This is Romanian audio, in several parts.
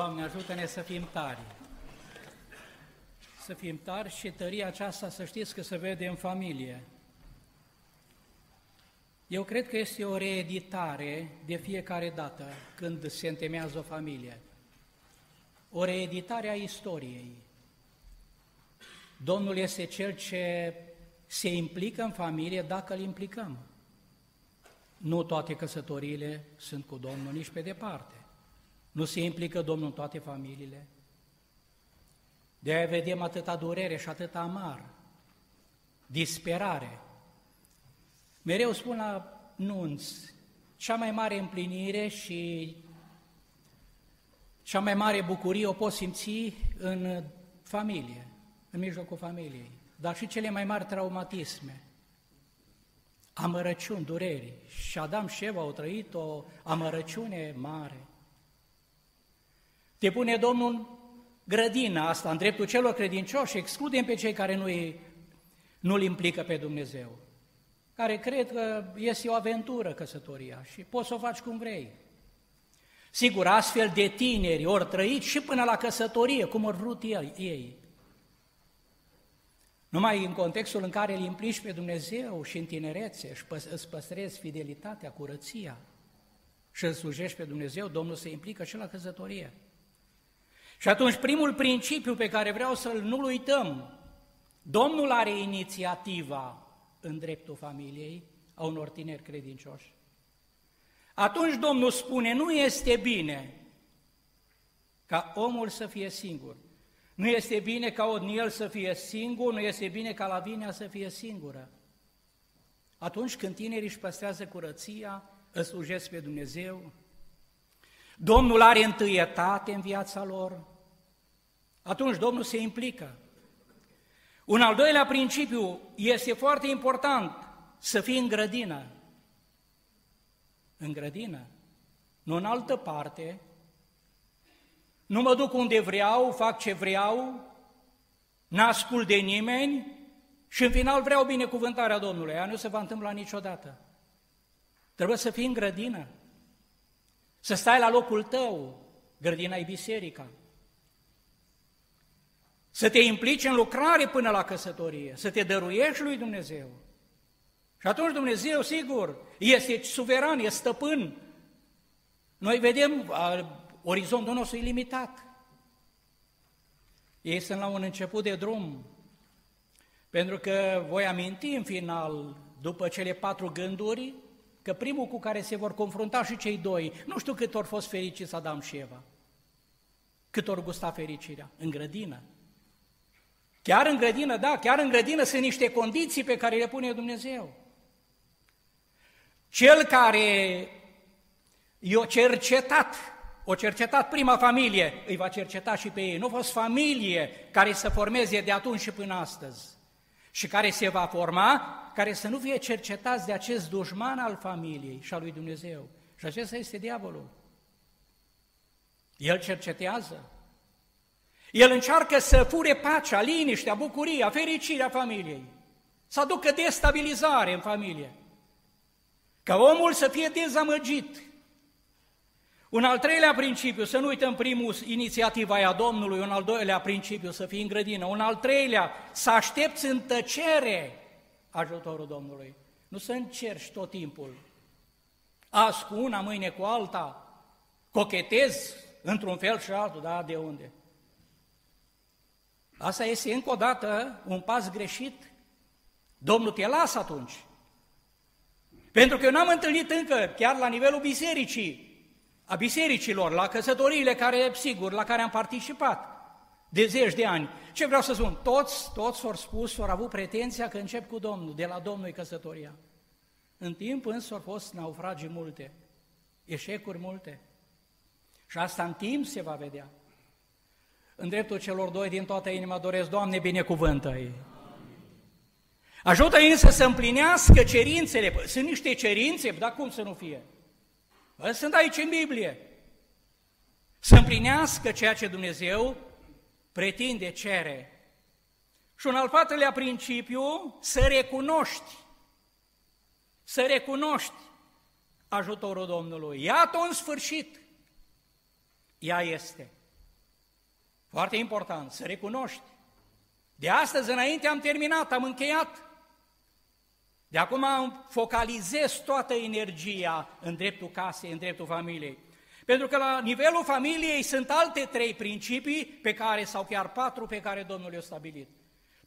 Doamne, ajută-ne să fim tari. Să fim tari și tăria aceasta, să știți că se vede în familie. Eu cred că este o reeditare de fiecare dată când se întemeiază o familie. O reeditare a istoriei. Domnul este Cel ce se implică în familie dacă îl implicăm. Nu toate căsătoriile sunt cu Domnul nici pe departe. Nu se implică Domnul în toate familiile. De aia vedem atâta durere și atâta amar, disperare. Mereu spun la nunți, cea mai mare împlinire și cea mai mare bucurie o pot simți în familie, în mijlocul familiei, dar și cele mai mari traumatisme, amărăciuni, dureri. Și Adam și Eva au trăit o amărăciune mare. Te pune Domnul grădina asta în dreptul celor credincioși, excludem pe cei care nu nu-L implică pe Dumnezeu, care cred că este o aventură căsătoria și poți să o faci cum vrei. Sigur, astfel de tineri ori trăit și până la căsătorie, cum ori vrut ei. Numai în contextul în care îl implici pe Dumnezeu și în tinerețe și îți păstrezi fidelitatea, curăția și îl slujești pe Dumnezeu, Domnul se implică și la căsătorie. Și atunci primul principiu pe care vreau să-l nu-l uităm, Domnul are inițiativa în dreptul familiei a unor tineri credincioși. Atunci Domnul spune, nu este bine ca omul să fie singur. Nu este bine ca Odniel să fie singur, nu este bine ca Lavinia să fie singură. Atunci când tinerii își păstrează curăția, îl slujesc pe Dumnezeu, Domnul are întâietate în viața lor, atunci Domnul se implică. Un al doilea principiu este foarte important, să fii în grădină. În grădină, nu în altă parte, nu mă duc unde vreau, fac ce vreau, n-ascult de nimeni și în final vreau binecuvântarea Domnului. Ea nu se va întâmpla niciodată. Trebuie să fii în grădină, să stai la locul tău, grădina e biserica, să te implici în lucrare până la căsătorie, să te dăruiești lui Dumnezeu. Și atunci Dumnezeu, sigur, este suveran, este stăpân. Noi vedem, orizontul nostru e limitat. Ei sunt la un început de drum, pentru că voi aminti în final, după cele patru gânduri, că primul cu care se vor confrunta și cei doi, nu știu cât ori fost fericiți Adam și Eva, cât ori gusta fericirea, în grădină. Chiar în grădină, da, chiar în grădină sunt niște condiții pe care le pune Dumnezeu. Cel care i-a cercetat, o cercetat prima familie, îi va cerceta și pe ei. Nu a fost familie care să formeze de atunci și până astăzi și care se va forma, care să nu fie cercetați de acest dușman al familiei și al lui Dumnezeu. Și acesta este diavolul. El cercetează, el încearcă să fure pacea, liniștea, bucuria, fericirea familiei, să aducă destabilizare în familie, ca omul să fie dezamăgit. Un al treilea principiu, să nu uităm primul, inițiativa aia Domnului, un al doilea principiu, să fii în grădină, un al treilea, să aștepți în tăcere ajutorul Domnului, nu să încerci tot timpul. Azi cu una, mâine cu alta, cochetezi într-un fel și altul, da, de unde? Asta este încă o dată un pas greșit. Domnul te lasă atunci. Pentru că eu n-am întâlnit încă, chiar la nivelul bisericii, a bisericilor, la căsătoriile care, sigur, la care am participat de zeci de ani. Ce vreau să spun? Toți, toți s-au spus, s-au avut pretenția că încep cu Domnul, de la Domnul e căsătoria. În timp însă au fost naufragii multe, eșecuri multe. Și asta în timp se va vedea. În dreptul celor doi din toată inima doresc, Doamne, binecuvântă-i. Ajută-i însă să împlinească cerințele. Sunt niște cerințe, dar cum să nu fie? Sunt aici în Biblie. Să împlinească ceea ce Dumnezeu pretinde, cere. Și un al patrulea principiu, să recunoști. Să recunoști ajutorul Domnului. Iată un sfârșit. Ea este. Foarte important, să recunoști. De astăzi înainte am terminat, am încheiat. De acum focalizez toată energia în dreptul casei, în dreptul familiei. Pentru că la nivelul familiei sunt alte trei principii pe care, sau chiar patru, pe care Domnul le-a stabilit.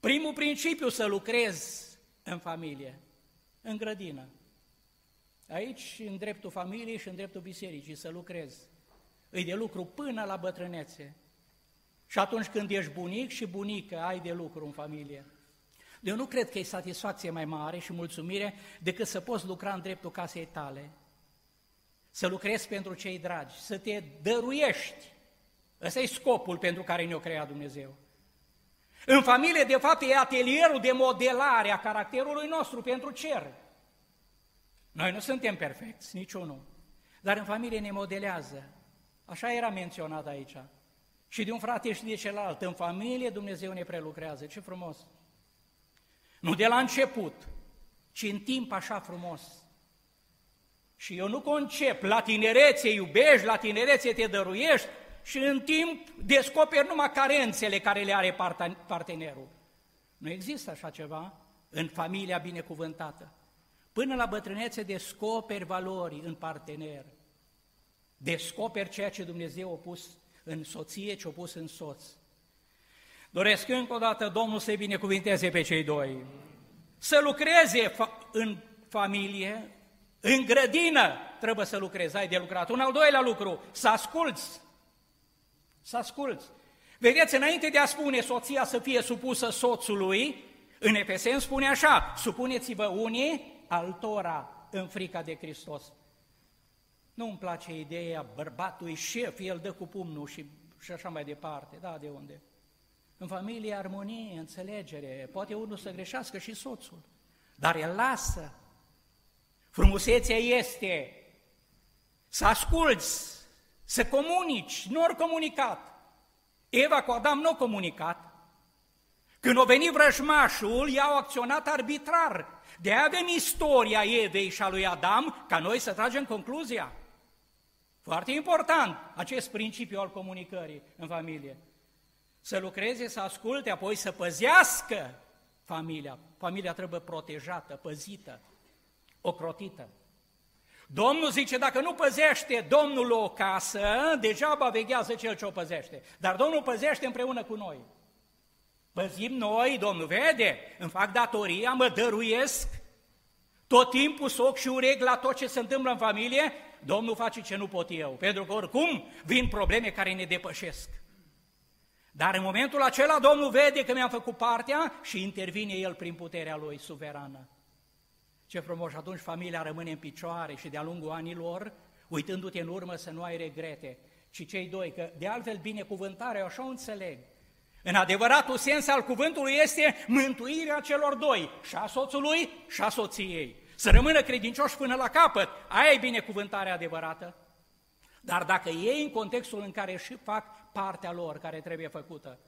Primul principiu, să lucrez în familie, în grădină. Aici, în dreptul familiei și în dreptul bisericii, să lucrez. Îi de lucru până la bătrânețe. Și atunci când ești bunic și bunică, ai de lucru în familie. Eu nu cred că e satisfacție mai mare și mulțumire decât să poți lucra în dreptul casei tale, să lucrezi pentru cei dragi, să te dăruiești. Ăsta e scopul pentru care ne-a creat Dumnezeu. În familie, de fapt, e atelierul de modelare a caracterului nostru pentru cer. Noi nu suntem perfecți, niciunul, dar în familie ne modelează. Așa era menționat aici. Și de un frate și de celălalt, în familie Dumnezeu ne prelucrează. Ce frumos! Nu de la început, ci în timp așa frumos. Și eu nu concep, la tinerețe iubești, la tinerețe te dăruiești și în timp descoperi numai carențele care le are partenerul. Nu există așa ceva în familia binecuvântată. Până la bătrânețe descoperi valori în partener. Descoperi ceea ce Dumnezeu a pus în soție, ce a pus în soț. Doresc încă o dată Domnul să-i binecuvinteze pe cei doi. Să lucreze fa- în familie, în grădină trebuie să lucrezi, ai de lucrat. Un al doilea lucru, să asculți. Să asculți. Vedeți, înainte de a spune soția să fie supusă soțului, în Efesen spune așa, supuneți-vă unii altora în frica de Hristos. Nu îmi place ideea, bărbatul e șef, el dă cu pumnul și, și așa mai departe. Da, de unde? În familie, armonie, înțelegere, poate unul să greșească și soțul, dar el lasă. Frumusețea este să asculți, să comunici, nu ori comunicat. Eva cu Adam nu a comunicat. Când a venit vrăjmașul, i-au acționat arbitrar. De avem istoria Evei și a lui Adam, ca noi să tragem concluzia. Foarte important acest principiu al comunicării în familie să lucreze, să asculte, apoi să păzească familia. Familia trebuie protejată, păzită, ocrotită. Domnul zice, dacă nu păzește Domnul o casă, degeaba veghează cel ce o păzește. Dar Domnul păzește împreună cu noi. Păzim noi, Domnul vede, îmi fac datoria, mă dăruiesc, tot timpul soc și ureg la tot ce se întâmplă în familie, Domnul face ce nu pot eu, pentru că oricum vin probleme care ne depășesc. Dar în momentul acela Domnul vede că mi-am făcut partea și intervine El prin puterea Lui suverană. Ce frumos, atunci familia rămâne în picioare și de-a lungul anilor, uitându-te în urmă să nu ai regrete, ci cei doi, că de altfel binecuvântare, eu așa o înțeleg. În adevăratul sens al cuvântului este mântuirea celor doi, și a soțului și a soției. Să rămână credincioși până la capăt, aia e binecuvântarea adevărată. Dar dacă ei în contextul în care și fac partea lor care trebuie făcută,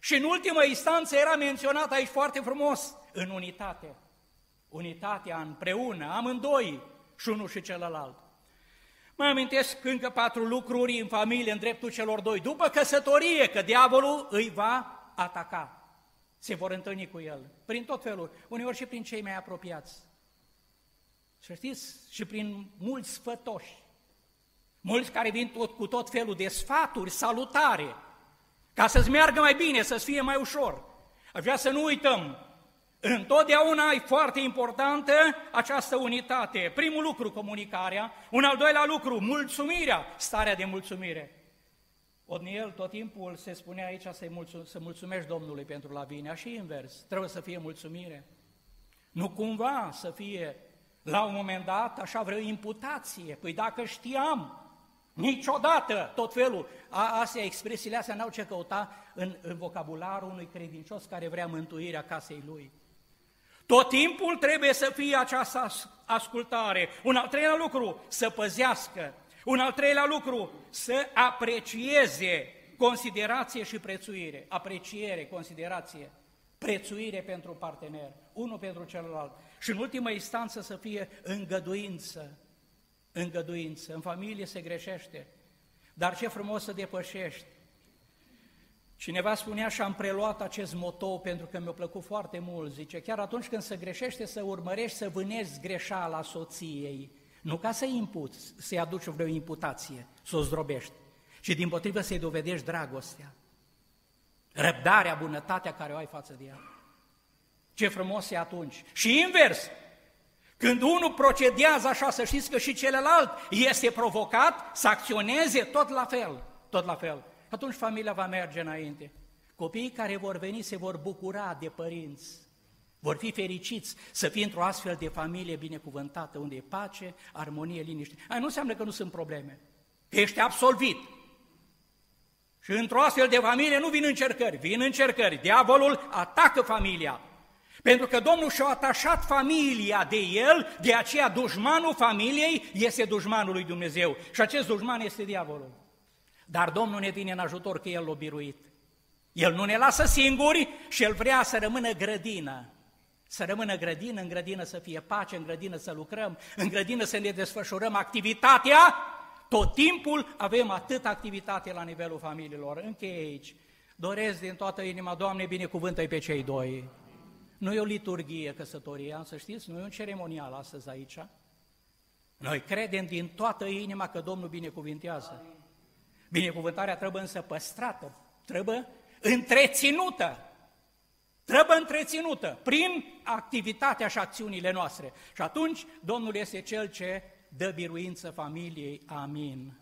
și în ultimă instanță era menționat aici foarte frumos, în unitate. Unitatea împreună, amândoi, și unul și celălalt. Mă amintesc încă patru lucruri în familie, în dreptul celor doi. După căsătorie, că diavolul îi va ataca. Se vor întâlni cu el, prin tot felul, uneori și prin cei mai apropiați. Și știți, și prin mulți sfătoși. Mulți care vin tot, cu tot felul de sfaturi salutare, ca să-ți meargă mai bine, să-ți fie mai ușor. Aș vrea să nu uităm, întotdeauna e foarte importantă această unitate. Primul lucru, comunicarea. Un al doilea lucru, mulțumirea, starea de mulțumire. Odniel tot timpul se spune aici să, mulțum, să mulțumești Domnului pentru la bine, și invers, trebuie să fie mulțumire. Nu cumva să fie, la un moment dat, așa vreo imputație. Păi dacă știam, Niciodată, tot felul. A, astea, expresiile astea n-au ce căuta în, în vocabularul unui credincios care vrea mântuirea casei lui. Tot timpul trebuie să fie această ascultare. Un al treilea lucru, să păzească. Un al treilea lucru, să aprecieze considerație și prețuire. Apreciere, considerație, prețuire pentru partener, unul pentru celălalt. Și în ultimă instanță să fie îngăduință, îngăduință. În familie se greșește, dar ce frumos să depășești. Cineva spunea și am preluat acest motou pentru că mi-a plăcut foarte mult, zice, chiar atunci când se greșește să urmărești să vânezi greșeala soției, nu ca să-i impuți, să-i aduci vreo imputație, să o zdrobești, ci din potrivă să-i dovedești dragostea, răbdarea, bunătatea care o ai față de ea. Ce frumos e atunci. Și invers, când unul procedează așa, să știți că și celălalt este provocat să acționeze tot la fel, tot la fel. Atunci familia va merge înainte. Copiii care vor veni se vor bucura de părinți, vor fi fericiți să fie într-o astfel de familie binecuvântată, unde e pace, armonie, liniște. Aia nu înseamnă că nu sunt probleme, că ești absolvit. Și într-o astfel de familie nu vin încercări, vin încercări. Diavolul atacă familia, pentru că Domnul și-a atașat familia de el, de aceea dușmanul familiei este dușmanul lui Dumnezeu. Și acest dușman este diavolul. Dar Domnul ne vine în ajutor că El l-a biruit. El nu ne lasă singuri și El vrea să rămână grădină. Să rămână grădină, în grădină să fie pace, în grădină să lucrăm, în grădină să ne desfășurăm activitatea. Tot timpul avem atât activitate la nivelul familiilor. Încheie aici. Doresc din toată inima, Doamne, binecuvântă pe cei doi. Nu e o liturghie căsătoria, să știți, nu e un ceremonial astăzi aici. Noi credem din toată inima că Domnul binecuvintează. Binecuvântarea trebuie însă păstrată, trebuie întreținută. Trebuie întreținută prin activitatea și acțiunile noastre. Și atunci Domnul este Cel ce dă biruință familiei. Amin.